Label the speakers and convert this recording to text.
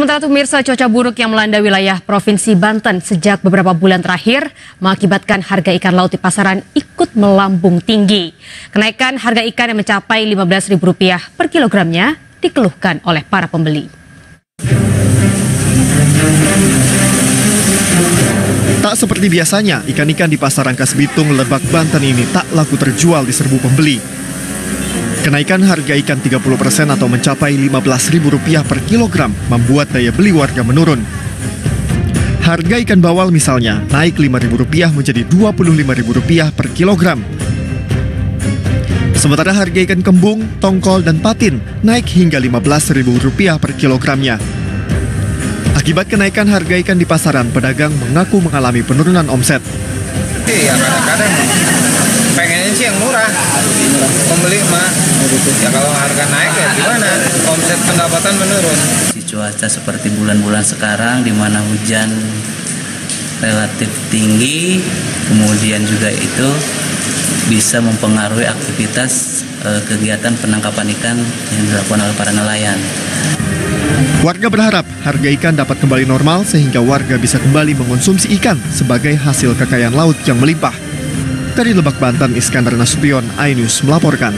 Speaker 1: Sementara itu pemirsa cuaca buruk yang melanda wilayah Provinsi Banten sejak beberapa bulan terakhir mengakibatkan harga ikan laut di pasaran ikut melambung tinggi. Kenaikan harga ikan yang mencapai Rp15.000 per kilogramnya dikeluhkan oleh para pembeli.
Speaker 2: Tak seperti biasanya, ikan-ikan di pasar Rangkas Bitung, Lebak, Banten ini tak laku terjual di serbu pembeli. Kenaikan harga ikan 30% atau mencapai Rp15.000 per kilogram membuat daya beli warga menurun. Harga ikan bawal misalnya naik Rp5.000 menjadi Rp25.000 per kilogram. Sementara harga ikan kembung, tongkol, dan patin naik hingga Rp15.000 per kilogramnya. Akibat kenaikan harga ikan di pasaran, pedagang mengaku mengalami penurunan omset.
Speaker 3: Iya, kadang-kadang pengennya sih yang murah pembeli mah ya kalau harga naik ya gimana omset pendapatan menurun
Speaker 4: si cuaca seperti bulan-bulan sekarang di mana hujan relatif tinggi kemudian juga itu bisa mempengaruhi aktivitas eh, kegiatan penangkapan ikan yang dilakukan oleh para nelayan.
Speaker 2: Warga berharap harga ikan dapat kembali normal sehingga warga bisa kembali mengonsumsi ikan sebagai hasil kekayaan laut yang melimpah. Dari Lebak Banten, Iskandar Nasution, iNews melaporkan.